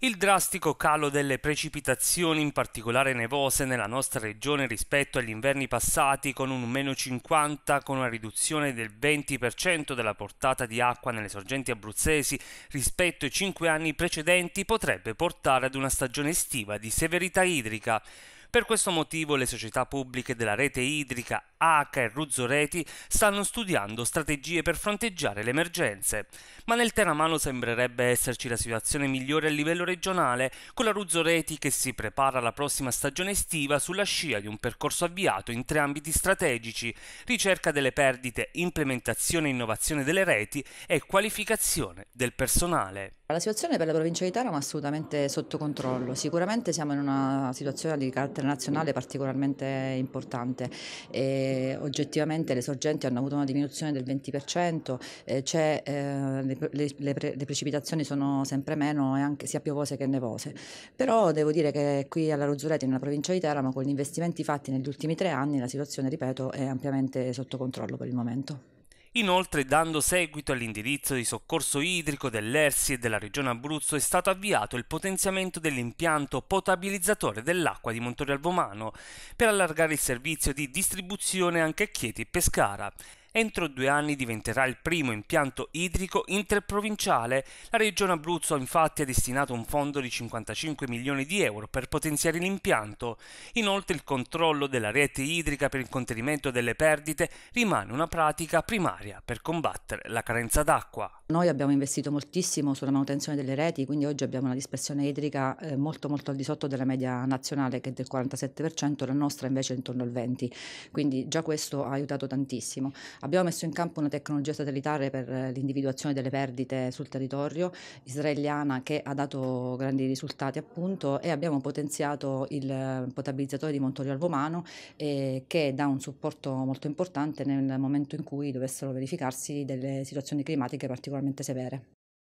Il drastico calo delle precipitazioni, in particolare nevose, nella nostra regione rispetto agli inverni passati, con un meno 50, con una riduzione del 20% della portata di acqua nelle sorgenti abruzzesi rispetto ai cinque anni precedenti, potrebbe portare ad una stagione estiva di severità idrica. Per questo motivo le società pubbliche della rete idrica ACA e Ruzzoreti stanno studiando strategie per fronteggiare le emergenze. Ma nel Teramano sembrerebbe esserci la situazione migliore a livello regionale, con la Ruzzoreti che si prepara alla prossima stagione estiva sulla scia di un percorso avviato in tre ambiti strategici, ricerca delle perdite, implementazione e innovazione delle reti e qualificazione del personale. La situazione per la provincia di Taranto è assolutamente sotto controllo, sicuramente siamo in una situazione di carattere nazionale particolarmente importante e oggettivamente le sorgenti hanno avuto una diminuzione del 20%, eh, eh, le, le, le, le, precipitazioni sono sempre meno anche, sia piovose che nevose, però devo dire che qui alla Rozzureti nella provincia di Teramo con gli investimenti fatti negli ultimi tre anni la situazione, ripeto, è ampiamente sotto controllo per il momento. Inoltre, dando seguito all'indirizzo di soccorso idrico dell'ERSI e della Regione Abruzzo, è stato avviato il potenziamento dell'impianto potabilizzatore dell'acqua di Montorio Alvomano per allargare il servizio di distribuzione anche a Chieti e Pescara. Entro due anni diventerà il primo impianto idrico interprovinciale. La Regione Abruzzo infatti ha destinato un fondo di 55 milioni di euro per potenziare l'impianto. Inoltre il controllo della rete idrica per il contenimento delle perdite rimane una pratica primaria per combattere la carenza d'acqua. Noi abbiamo investito moltissimo sulla manutenzione delle reti, quindi oggi abbiamo una dispersione idrica eh, molto molto al di sotto della media nazionale che è del 47%, la nostra invece è intorno al 20%, quindi già questo ha aiutato tantissimo. Abbiamo messo in campo una tecnologia satellitare per eh, l'individuazione delle perdite sul territorio israeliana che ha dato grandi risultati appunto e abbiamo potenziato il eh, potabilizzatore di Montorio Alvomano eh, che dà un supporto molto importante nel momento in cui dovessero verificarsi delle situazioni climatiche particolarmente severe.